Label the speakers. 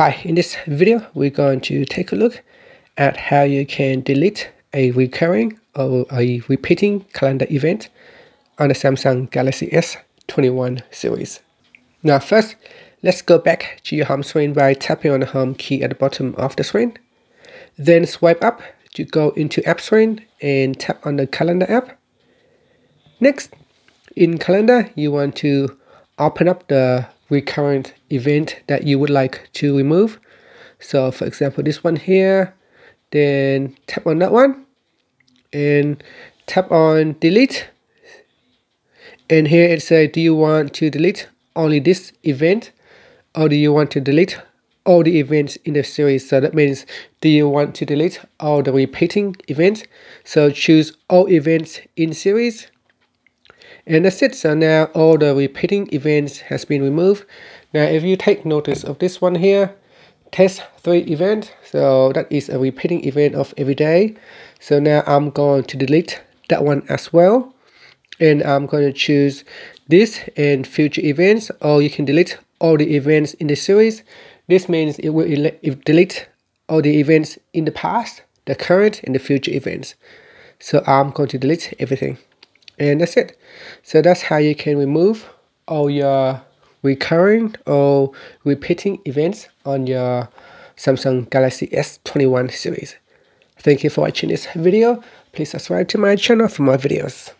Speaker 1: Hi, in this video, we're going to take a look at how you can delete a recurring or a repeating calendar event on the Samsung Galaxy S21 series. Now first, let's go back to your home screen by tapping on the home key at the bottom of the screen. Then swipe up to go into app screen and tap on the calendar app. Next, in calendar, you want to open up the recurrent event that you would like to remove. So for example, this one here, then tap on that one and tap on delete. And here it says, do you want to delete only this event or do you want to delete all the events in the series? So that means, do you want to delete all the repeating events? So choose all events in series and that's it. So now all the repeating events has been removed. Now if you take notice of this one here, test 3 event. So that is a repeating event of every day. So now I'm going to delete that one as well. And I'm going to choose this and future events or you can delete all the events in the series. This means it will delete all the events in the past, the current and the future events. So I'm going to delete everything and that's it so that's how you can remove all your recurring or repeating events on your Samsung Galaxy S21 series. Thank you for watching this video. Please subscribe to my channel for more videos.